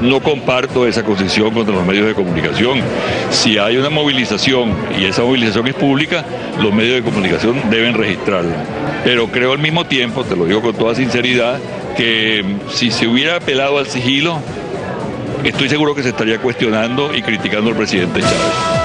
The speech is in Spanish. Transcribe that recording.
No comparto esa concesión contra los medios de comunicación. Si hay una movilización y esa movilización es pública, los medios de comunicación deben registrarla. Pero creo al mismo tiempo, te lo digo con toda sinceridad, que mm, si se hubiera apelado al sigilo, estoy seguro que se estaría cuestionando y criticando al presidente Chávez.